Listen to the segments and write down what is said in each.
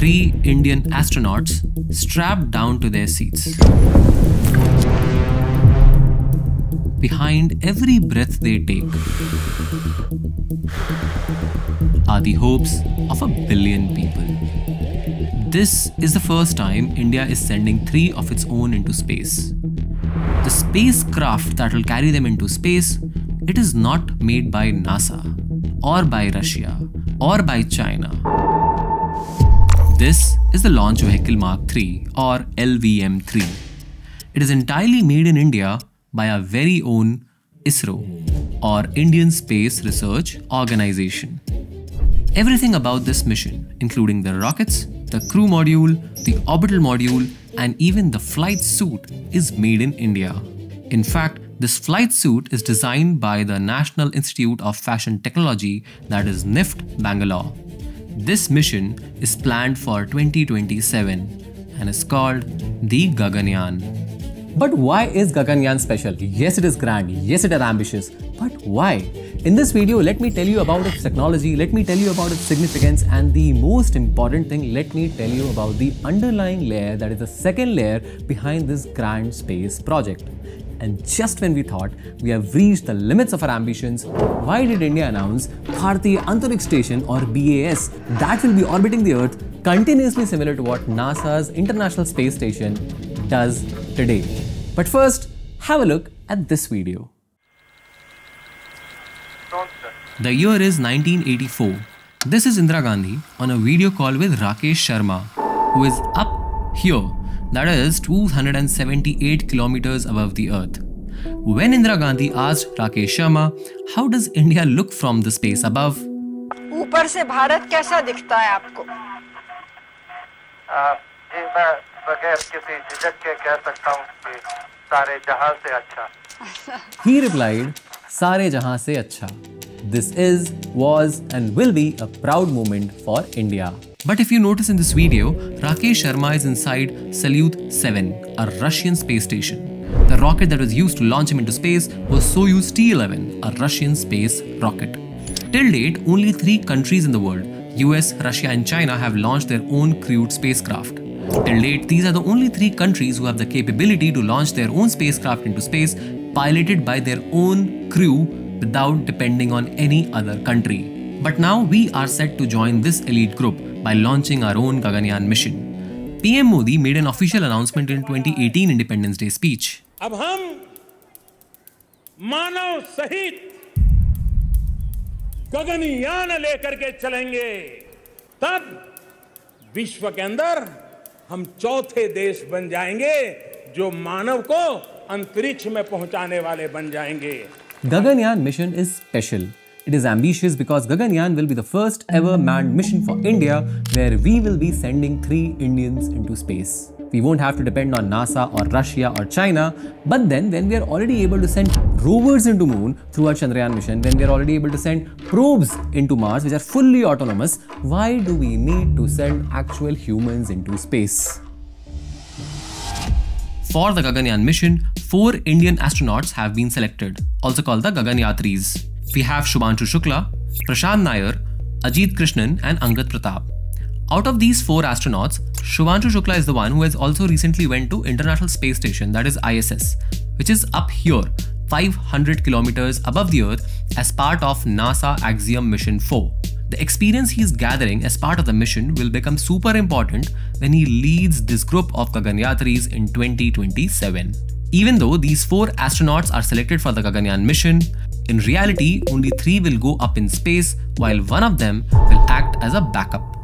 three Indian astronauts strapped down to their seats. Behind every breath they take are the hopes of a billion people. This is the first time India is sending three of its own into space. The spacecraft that will carry them into space, it is not made by NASA or by Russia or by China. This is the Launch Vehicle Mark III or LVM3. It is entirely made in India by our very own ISRO or Indian Space Research Organization. Everything about this mission, including the rockets, the crew module, the orbital module, and even the flight suit, is made in India. In fact, this flight suit is designed by the National Institute of Fashion Technology, that is NIFT Bangalore. This mission is planned for 2027 and is called the Gaganyaan. But why is Gaganyaan special? Yes, it is grand. Yes, it is ambitious. But why? In this video, let me tell you about its technology, let me tell you about its significance, and the most important thing, let me tell you about the underlying layer that is the second layer behind this grand space project. And just when we thought we have reached the limits of our ambitions, why did India announce Bharatiya Antariksh Station or BAS that will be orbiting the Earth continuously similar to what NASA's International Space Station does today? But first, have a look at this video. The year is 1984. This is Indira Gandhi on a video call with Rakesh Sharma, who is up here, that is 278 kilometers above the earth. When Indira Gandhi asked Rakesh Sharma, how does India look from the space above? ऊपर से भारत कैसा दिखता है आपको आ, जी मैं बगैर किसी झिझक के कह सकता हूँ कि सारे जहां से अच्छा He replied, Sare Jahan se acha. This is, was, and will be a proud moment for India. But if you notice in this video, Rakesh Sharma is inside Salyut 7, a Russian space station. The rocket that was used to launch him into space was Soyuz T-11, a Russian space rocket. Till date, only three countries in the world, US, Russia and China have launched their own crewed spacecraft. Till date, these are the only three countries who have the capability to launch their own spacecraft into space piloted by their own crew without depending on any other country. But now we are set to join this elite group by launching our own Gaganyaan mission. PM Modi made an official announcement in 2018 Independence Day speech. अब हम मानव सहित गगनयान लेकर के चलेंगे तब विश्व के अंदर हम चौथे देश बन जाएँगे जो मानव को अंतरिक्ष में पहुँचाने वाले बन जाएँगे Gaganyaan mission is special. It is ambitious because Gaganyaan will be the first ever manned mission for India where we will be sending three Indians into space. We won't have to depend on NASA or Russia or China, but then when we are already able to send rovers into moon through our Chandrayaan mission, when we are already able to send probes into Mars which are fully autonomous, why do we need to send actual humans into space? For the Gaganyaan mission, four Indian astronauts have been selected, also called the Gaganyatris. We have Shubhanshu Shukla, Prashant Nair, Ajit Krishnan, and Angad Pratap. Out of these four astronauts, Shubhanshu Shukla is the one who has also recently went to International Space Station, that is ISS, which is up here, 500 kilometers above the Earth, as part of NASA Axiom Mission 4. The experience he is gathering as part of the mission will become super important when he leads this group of Gaganyatris in 2027. Even though these four astronauts are selected for the Gaganyaan mission, in reality only three will go up in space while one of them will act as a backup.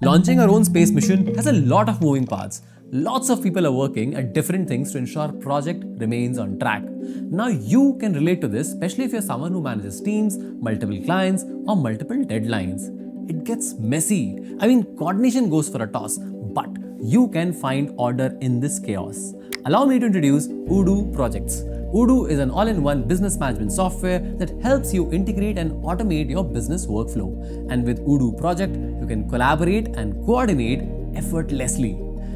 Launching our own space mission has a lot of moving parts. Lots of people are working at different things to ensure project remains on track. Now you can relate to this, especially if you're someone who manages teams, multiple clients, or multiple deadlines. It gets messy. I mean, coordination goes for a toss, but you can find order in this chaos. Allow me to introduce Odoo Projects. Odoo is an all-in-one business management software that helps you integrate and automate your business workflow. And with Odoo Project, you can collaborate and coordinate effortlessly.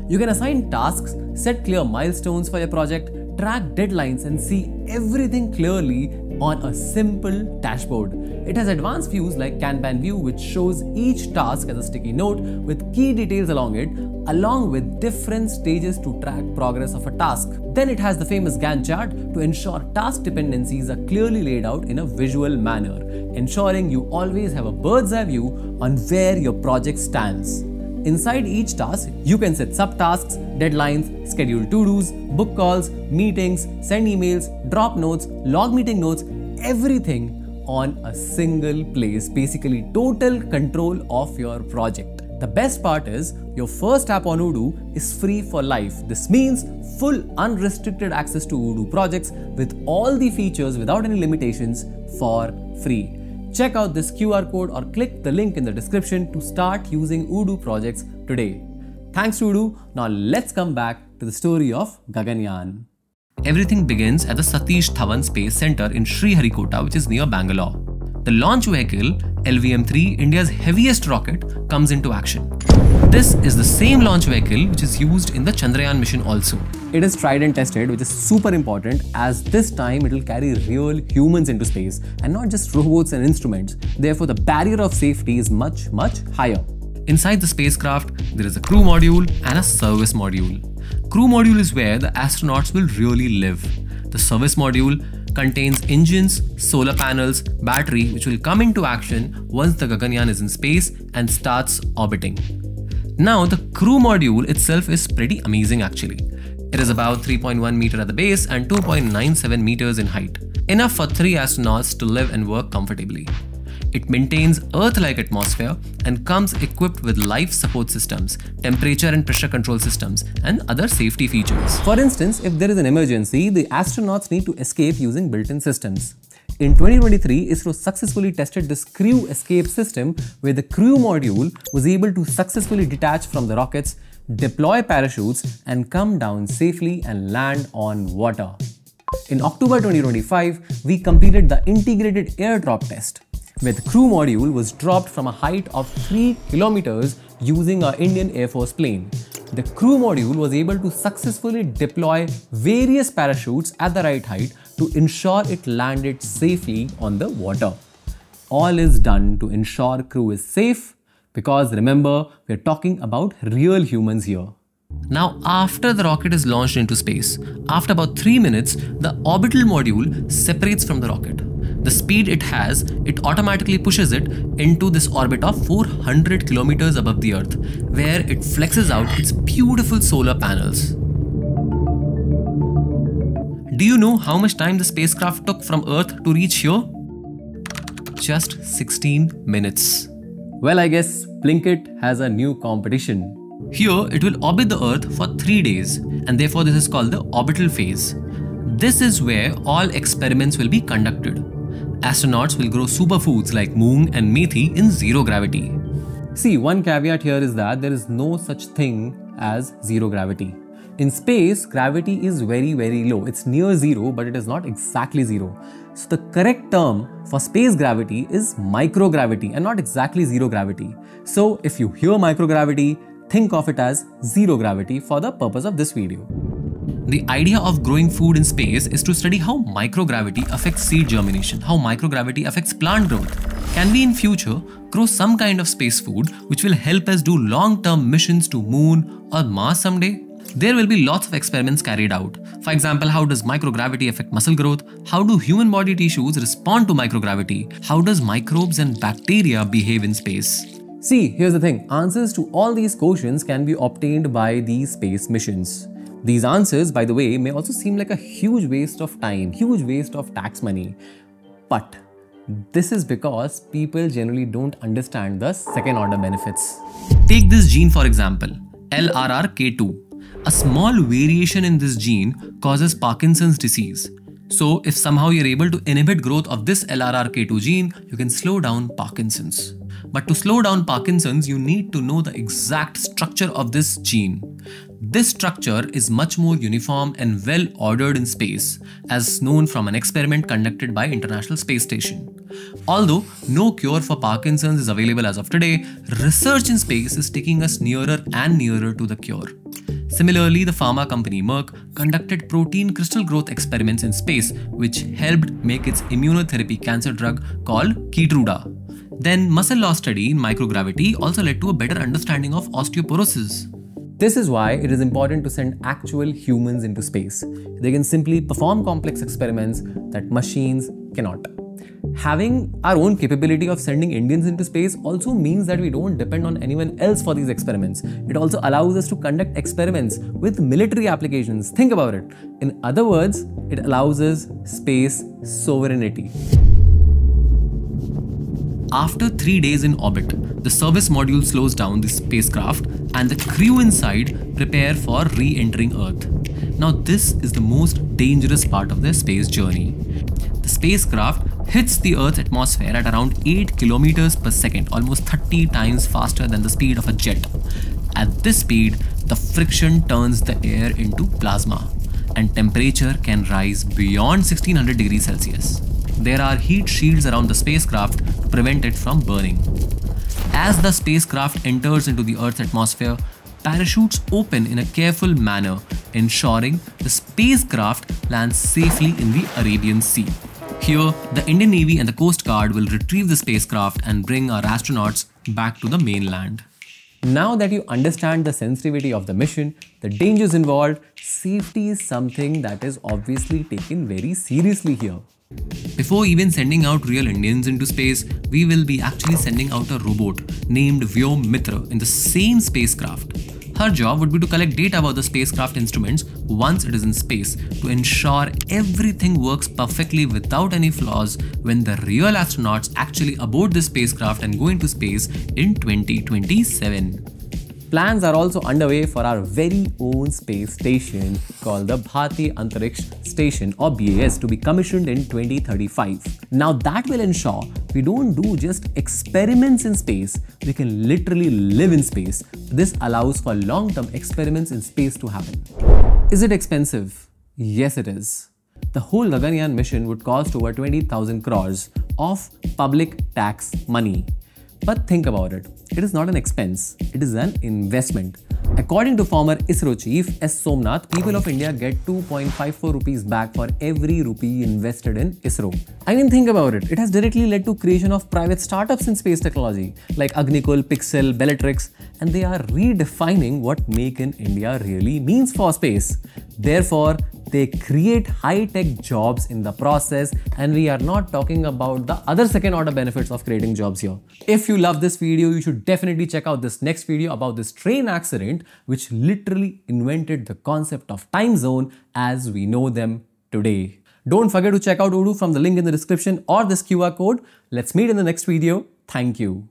You can assign tasks, set clear milestones for your project, track deadlines, and see everything clearly on a simple dashboard. It has advanced views like Kanban view which shows each task as a sticky note with key details along it along with different stages to track progress of a task. Then it has the famous Gantt chart to ensure task dependencies are clearly laid out in a visual manner, ensuring you always have a bird's eye view on where your project stands. Inside each task, you can set subtasks, deadlines, schedule to-dos, book calls, meetings, send emails, drop notes, log meeting notes, everything on a single place. Basically, total control of your project. The best part is your first app on Odoo is free for life. This means full unrestricted access to Odoo projects with all the features without any limitations for free. Check out this QR code or click the link in the description to start using Odoo projects today. Thanks Odoo. Now let's come back to the story of Gaganyaan. Everything begins at the Satish Dhawan Space Center in Sriharikota, which is near Bangalore. The launch vehicle, LVM-3, India's heaviest rocket, comes into action. This is the same launch vehicle which is used in the Chandrayaan mission also. It is tried and tested, which is super important as this time it will carry real humans into space and not just robots and instruments. Therefore, the barrier of safety is much, much higher. Inside the spacecraft, there is a crew module and a service module. Crew module is where the astronauts will really live. The service module contains engines, solar panels, battery which will come into action once the Gaganyaan is in space and starts orbiting. Now the crew module itself is pretty amazing actually. It is about 3.1 meter at the base and 2.97 meters in height. Enough for 3 astronauts to live and work comfortably. It maintains Earth-like atmosphere and comes equipped with life support systems, temperature and pressure control systems, and other safety features. For instance, if there is an emergency, the astronauts need to escape using built-in systems. In 2023, ISRO successfully tested this crew escape system where the crew module was able to successfully detach from the rockets, deploy parachutes, and come down safely and land on water. In October 2025, we completed the integrated airdrop test the crew module was dropped from a height of 3 kilometers using our Indian Air Force plane. The crew module was able to successfully deploy various parachutes at the right height to ensure it landed safely on the water. All is done to ensure crew is safe because remember, we're talking about real humans here. Now, after the rocket is launched into space, after about 3 minutes, the orbital module separates from the rocket the speed it has, it automatically pushes it into this orbit of 400 kilometers above the Earth, where it flexes out its beautiful solar panels. Do you know how much time the spacecraft took from Earth to reach here? Just 16 minutes. Well, I guess Blinkit has a new competition. Here, it will orbit the Earth for 3 days, and therefore this is called the orbital phase. This is where all experiments will be conducted astronauts will grow superfoods like moong and methi in zero gravity. See, one caveat here is that there is no such thing as zero gravity. In space, gravity is very, very low. It's near zero, but it is not exactly zero. So, the correct term for space gravity is microgravity and not exactly zero gravity. So, if you hear microgravity, think of it as zero gravity for the purpose of this video. The idea of growing food in space is to study how microgravity affects seed germination, how microgravity affects plant growth. Can we in future grow some kind of space food which will help us do long-term missions to moon or Mars someday? There will be lots of experiments carried out. For example, how does microgravity affect muscle growth? How do human body tissues respond to microgravity? How does microbes and bacteria behave in space? See, here's the thing. Answers to all these questions can be obtained by these space missions. These answers, by the way, may also seem like a huge waste of time, huge waste of tax money. But this is because people generally don't understand the second order benefits. Take this gene for example, LRRK2. A small variation in this gene causes Parkinson's disease. So, if somehow you're able to inhibit growth of this LRRK2 gene, you can slow down Parkinson's. But to slow down Parkinson's, you need to know the exact structure of this gene. This structure is much more uniform and well ordered in space, as known from an experiment conducted by International Space Station. Although no cure for Parkinson's is available as of today, research in space is taking us nearer and nearer to the cure. Similarly, the pharma company Merck conducted protein crystal growth experiments in space, which helped make its immunotherapy cancer drug called Keytruda. Then, muscle loss study in microgravity also led to a better understanding of osteoporosis. This is why it is important to send actual humans into space. They can simply perform complex experiments that machines cannot. Having our own capability of sending Indians into space also means that we don't depend on anyone else for these experiments. It also allows us to conduct experiments with military applications. Think about it. In other words, it allows us space sovereignty. After three days in orbit, the service module slows down the spacecraft and the crew inside prepare for re entering Earth. Now, this is the most dangerous part of their space journey. The spacecraft hits the Earth's atmosphere at around 8 kilometers per second, almost 30 times faster than the speed of a jet. At this speed, the friction turns the air into plasma, and temperature can rise beyond 1600 degrees Celsius there are heat shields around the spacecraft to prevent it from burning. As the spacecraft enters into the Earth's atmosphere, parachutes open in a careful manner, ensuring the spacecraft lands safely in the Arabian Sea. Here, the Indian Navy and the Coast Guard will retrieve the spacecraft and bring our astronauts back to the mainland. Now that you understand the sensitivity of the mission, the dangers involved, safety is something that is obviously taken very seriously here. Before even sending out real Indians into space, we will be actually sending out a robot named Vyom Mitra in the same spacecraft. Her job would be to collect data about the spacecraft instruments once it is in space to ensure everything works perfectly without any flaws when the real astronauts actually aboard the spacecraft and go into space in 2027. Plans are also underway for our very own space station called the Bharatiya Antariksh Station or BAS to be commissioned in 2035. Now that will ensure we don't do just experiments in space, we can literally live in space. This allows for long-term experiments in space to happen. Is it expensive? Yes it is. The whole Gaganyaan mission would cost over 20,000 crores of public tax money. But think about it. It is not an expense, it is an investment. According to former ISRO chief S. Somnath, people of India get 2.54 rupees back for every rupee invested in ISRO. I mean, think about it. It has directly led to creation of private startups in space technology like Agnikul, Pixxel, Bellatrix, and they are redefining what Make in India really means for space. Therefore, they create high-tech jobs in the process and we are not talking about the other second order benefits of creating jobs here. If you love this video, you should definitely check out this next video about this train accident which literally invented the concept of time zone as we know them today. Don't forget to check out Odoo from the link in the description or this QR code. Let's meet in the next video. Thank you.